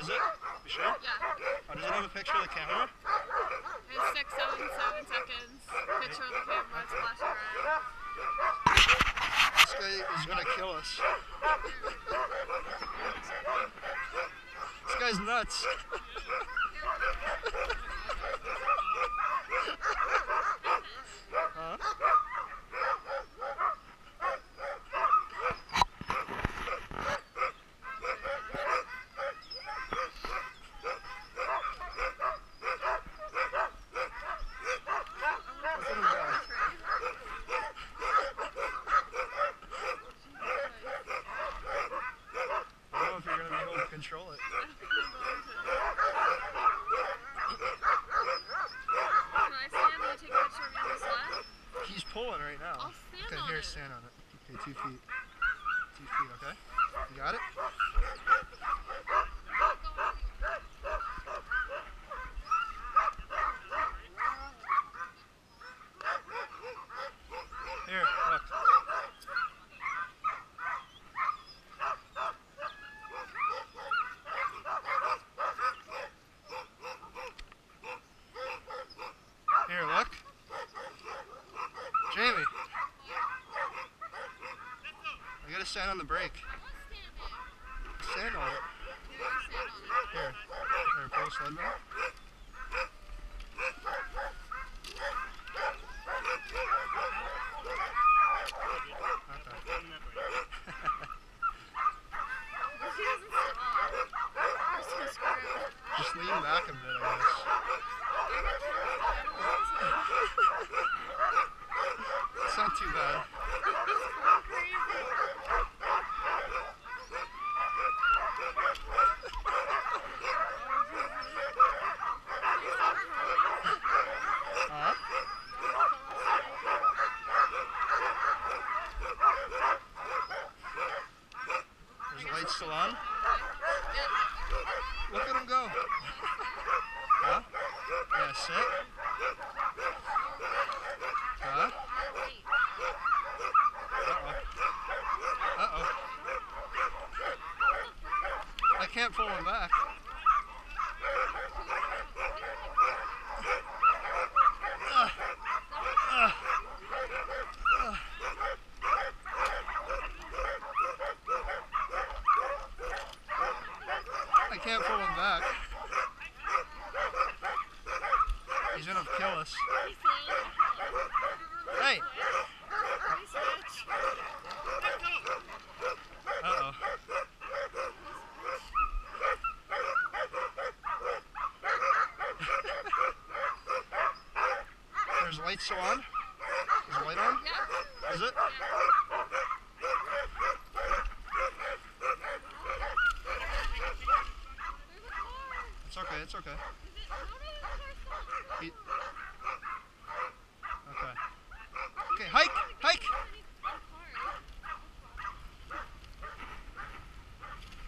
Is it? You sure? Yeah. Oh, does it have a picture of the camera? It's six, oh seven, seven seconds. Picture of the camera, it's flashing red. This guy is gonna kill us. this guy's nuts. huh? Look at him go. I don't know if you're gonna be able to control it. Can I stand and take a picture of you on the sled? He's pulling right now. I'll stand okay, on here, it. stand on it. Okay, two feet. Two feet, okay? You got it? Here, look. Here, look. Jamie. Stand on the brake. Stand on it. Here. Here, back. Just lean back a bit, I guess. It's not too bad. Huh? There's the light still on? Look at him go. Huh? Yeah, sit. Huh? Uh-oh. Uh-oh. Can't pull him back. Ugh. Ugh. Ugh. I can't pull him back. He's gonna kill us. Hey! Uh-oh. Lights still on? Is the light on? Yeah. Is it? It's okay, it's okay. He- Okay. Okay, hike! Hike!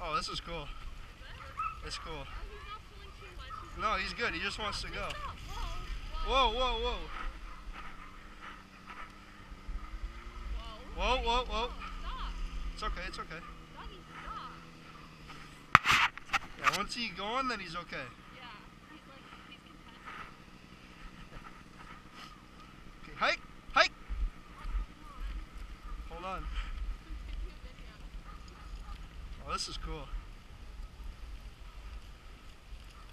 Oh, this is cool. It's cool. No, he's good. He just wants to go. Whoa, whoa, whoa. Whoa, whoa. It's okay, it's okay. Yeah, once he's going, then he's okay. Okay, hike, hike. Hold on. Oh, this is cool.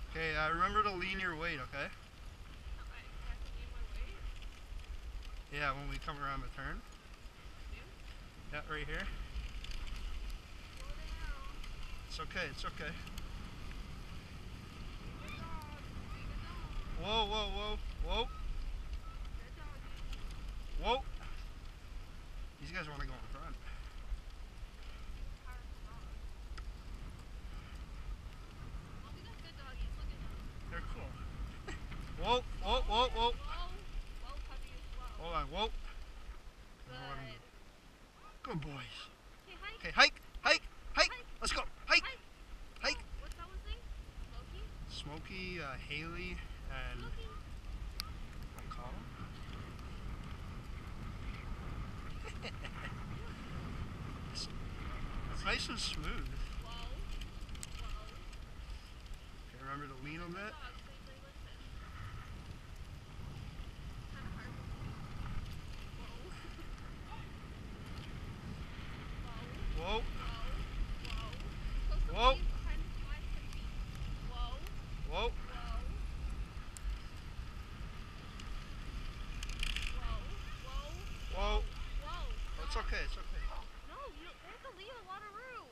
Okay, uh, remember to lean your weight, okay? Yeah, when we come around the turn. Yeah, right here. It's okay, it's okay. Whoa, whoa, whoa, whoa. Whoa. These guys want to go in front. They're cool. Whoa, whoa, whoa, whoa. Hold on, whoa. Good boys. Okay, hike, hike, hike. Let's go. Hike, hike. What's that one's name? Smokey? Smokey, uh, Haley, and call. it's, it's nice and smooth. Whoa. Whoa. Remember to lean a bit. Dogs, they, they listen. Kinda hard. Whoa. Whoa. Whoa. Whoa. Supposed to Whoa. leave behind the five, ten feet. Whoa. Whoa. Whoa. Whoa. Whoa. Whoa. Whoa. It's okay. It's okay. No, you they have to leave a lot of room.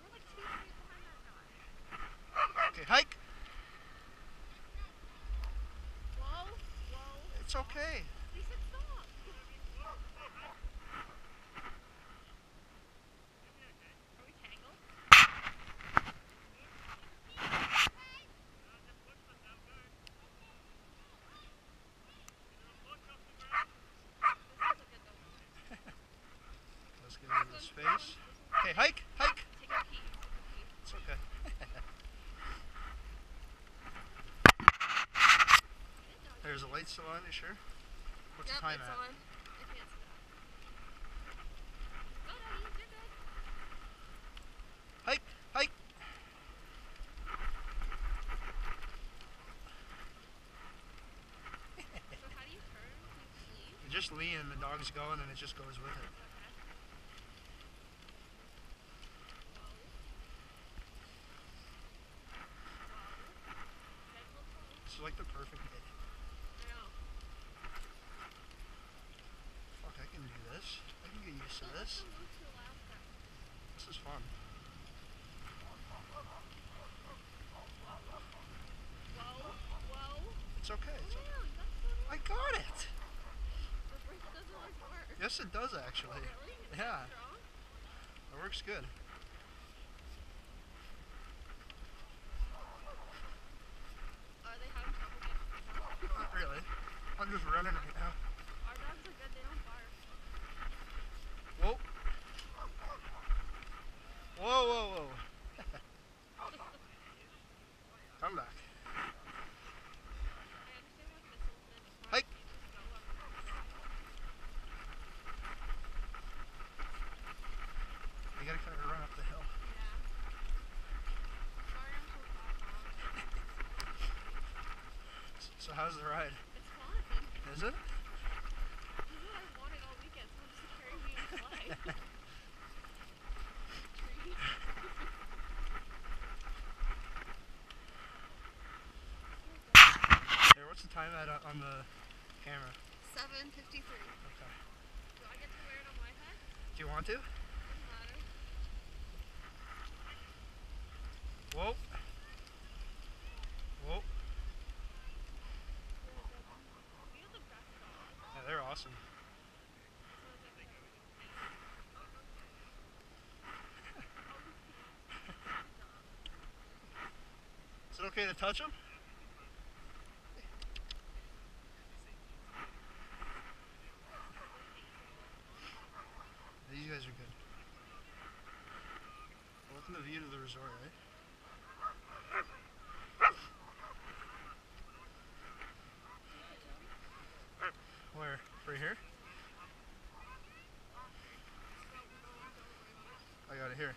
We're like two feet behind that guy. Okay, hike. Whoa. Whoa. It's okay. He said stop. Are we tangled? This is a good dog. Let's get into the space. Okay, hike. Hike. Take a pee. Take a pee. It's okay. There's a light still on. You sure? What's yep, the time at? on. I can't see that. Go, Daddy. You're good. Hike. Hike. So how do you turn? Do you sleep? You just lean and the dog's going and it just goes with it. It's like the perfect day. Fuck, I can do this. I can get used to this. This is fun. It's okay. It's okay. I got it. Yes, it does actually. Yeah. It works good. Are they having trouble getting Not really. I'm just running right now. Our dogs are good, they don't bark. Whoa. Whoa, whoa, whoa. Come back. I understand like missiles and it's Hike. You gotta kind of run up the hill. Yeah. Sorry I'm so fat, Mom. So how's the ride? It's fun. Is it? This is what I wanted all weekend, someone just to carry me and play. Tree. Here, what's the time at uh, on the camera? 753. Okay. Do I get to wear it on my head? Do you want to? Doesn't matter. Whoa. Whoa. We have the best dogs. Yeah, they're awesome. Is it okay to touch them? These guys are good. Look at the view to the resort, right? Where? Right here? I got it here.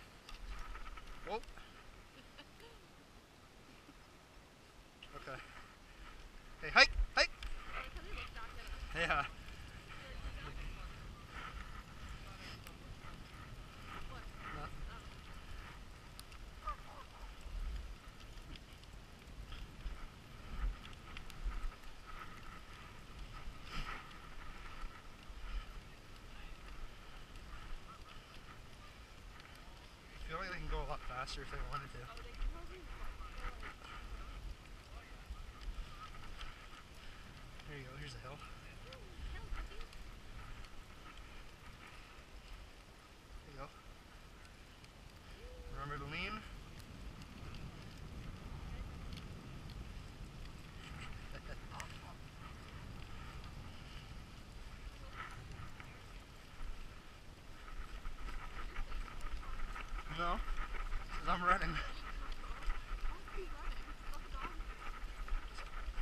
Whoa. Okay. Hey, hike, hike. Because he looked back at us. Yeah. What? No. Oh. I feel like they can go a lot faster if they wanted to. Oh, they can probably Here you go. Here's a hill. There you go. Remember to lean. no, 'cause I'm running.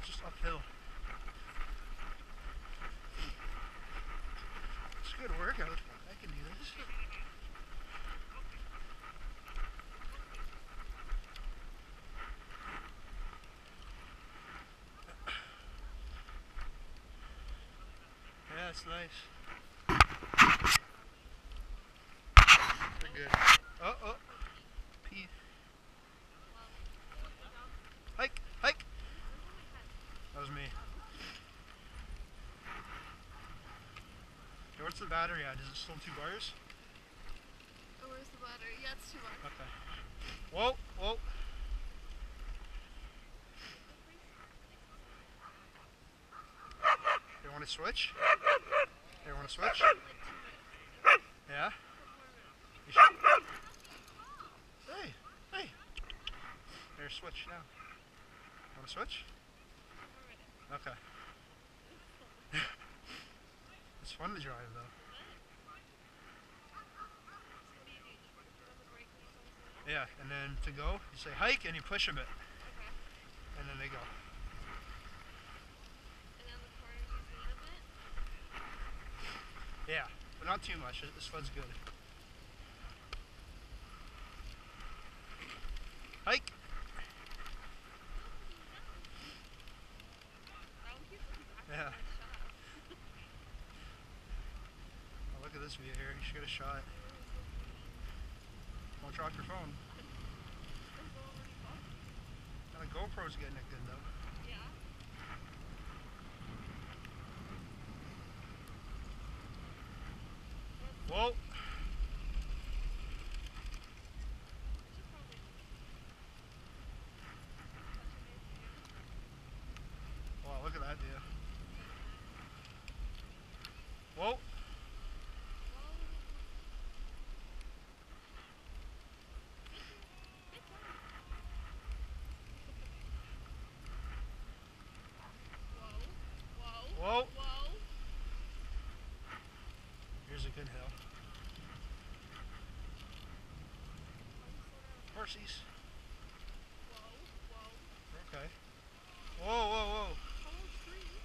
Just uphill. It's a good workout. I can do this. That's nice. They're good. Oh, oh. Pete. Hike, hike. That was me. Okay, what's the battery at? Is it still two bars? Oh, where's the battery? Yeah, it's two much. Okay. Whoa, whoa. You want to switch? Want to switch? Yeah? Hey, hey. Here, switch now. Want to switch? Okay. it's fun to drive though. Yeah, and then to go, you say hike and you push a bit, and then they go. And then the corners you lean a bit. Yeah, but not too much. This fun's good. Hike. That one keeps looking back. Yeah. Shut up. Oh, look at this view here. You should get a shot. Don't drop your phone. And the GoPro's getting it good though. Yeah. Whoa. Should probably Wow, look at that view. Whoa. Whoa. Whoa. Whoa. Here's a good hill. Horsies. Whoa. Whoa. Okay. Whoa, whoa, whoa. Hello, trees.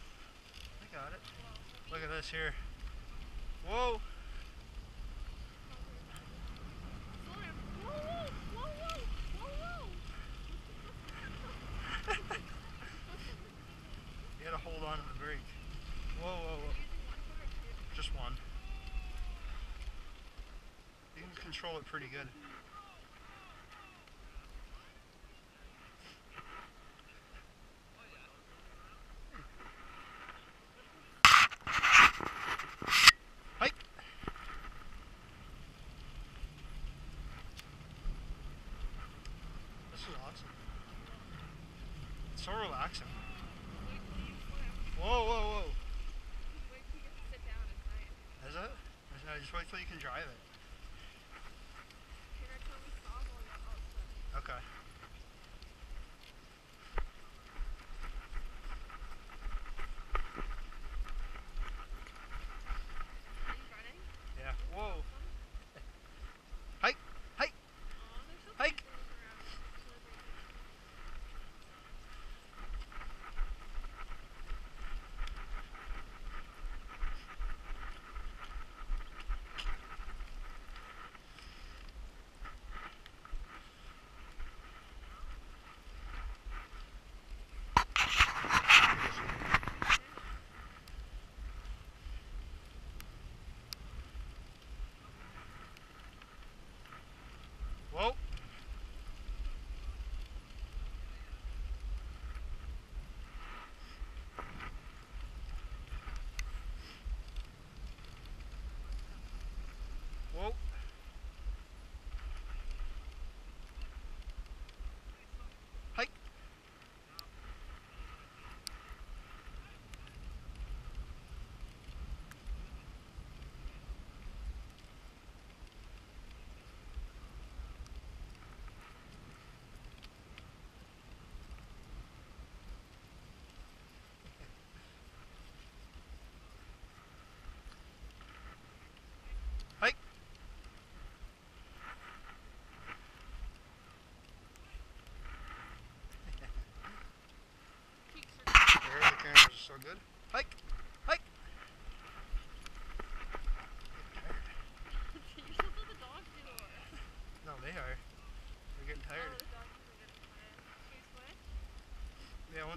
I got it. Whoa. Look at this here. Whoa. Slow down. Whoa, whoa, whoa, whoa, whoa, whoa. You gotta hold on to the brake. Whoa, whoa, whoa. Using one foot or two? Just one. You can control it pretty good. Hike. This is awesome. It's so relaxing. Wait till you slow down. Whoa, whoa, whoa. Wait till you get to sit down. Is it? I just wait till you can drive it. Can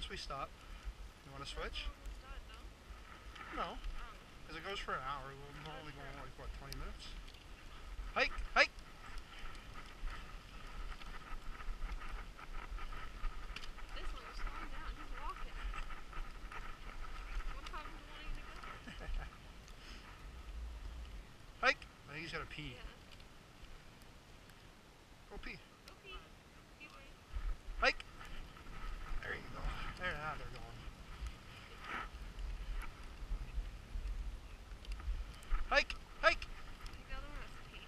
once we stop. You want to switch? We're almost done, no? Because it goes for an hour. We're only going like, what, 20 minutes? Hike! Hike! This one was slowing down. He's walking. What time do you want to go? Hike! I think he's got to pee. Yeah. Go pee. Go pee. Pee break. Hike! There you go. There, now they're going. Hike! Hike! You got the recipe.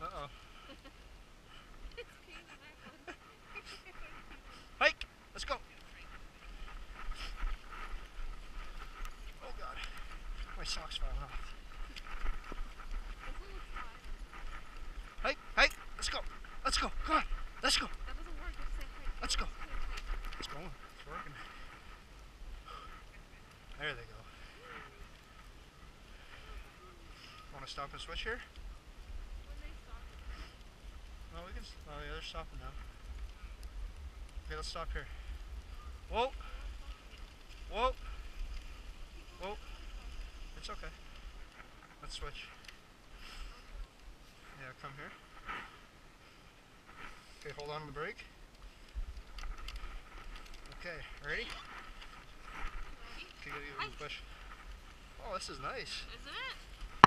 Uh oh. It's peeing in that one. Hike! Let's go! Oh god. My sock's falling off. This one looks fine. Hike! Hike! Let's go! Let's go! Come on! Let's go! That doesn't work. Just say hi. Let's go. Say hi. It's going. It's working. There they go. Want to stop and switch here? When they stop. No, we can. Oh, yeah, they're stopping now. Okay, let's stop here. Whoa! Whoa! Whoa! It's okay. Let's switch. Yeah, come here. Okay, hold on to the brake. Okay, ready? Ready? Okay, gotta give it a push. Oh, this is nice. Isn't it?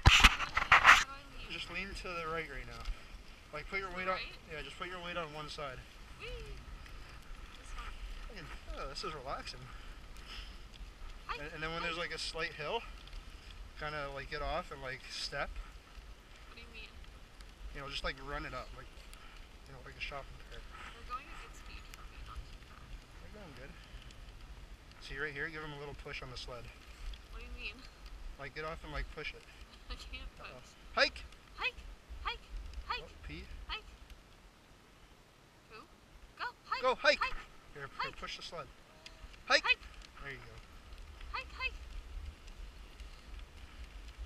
How do I leave? Just lean to the right right now. Like put your weight the on. Yeah, just put your weight on one side. Whee! This. Oh, this is relaxing. Hi. And, and then when Hi. there's like a slight hill, kind of like get off and like step. What do you mean? You know, just like run it up, like you know, like a shopping cart. We're going at good speed for me, not too fast. They're going good. See right here, give him a little push on the sled. What do you mean? Like get off and like push it. I can't push. Uh-oh. Hike. Hike! Hike! Hike! Oh, pee. Hike! Go! Hike! Go, hike. Hike! Here, here, Hike. push the sled. Hike. Hike! There you go. Hike! Hike!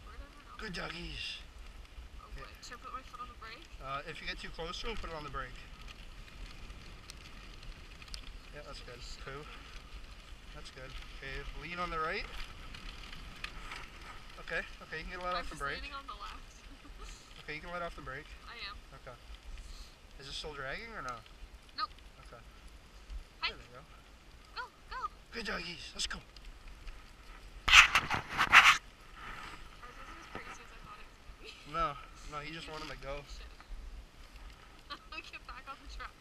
Where'd everyone else Good doggies. Oh boy. Should I put my foot on the brake? Uh, if you get too close to him, put it on the brake. Yeah, that's good. Poo. That's good. Okay, lean on the right. Okay, okay, you can let I'm off the brake. leaning on the left. Okay, you can let off the brake. I am. Okay. Is it still dragging or no? Nope. Okay. Hike! There go. Go! Go! Good doggies. Let's go. Ours isn't as crazy as I thought it was gonna be. No, no, he just wanted to go. Get back on the track.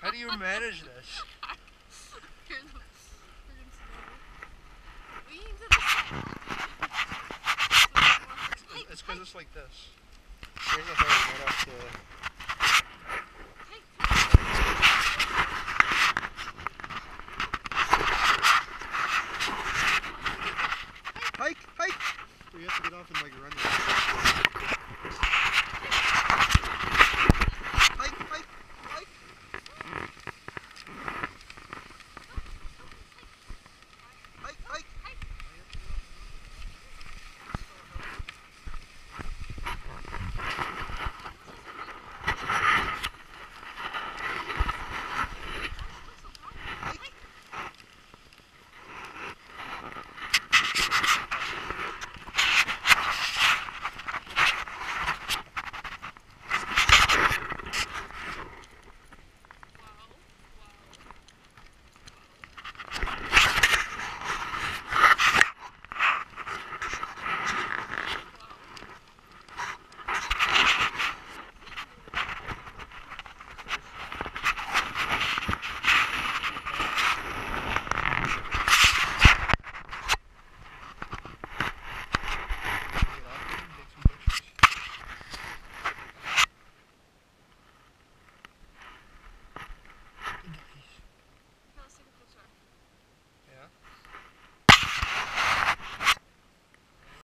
How do you manage this? Here's the friggin' snow. Lean to the side. It's because it's like this here's a hole right off the... Hike! Hike! So you have to get off and like run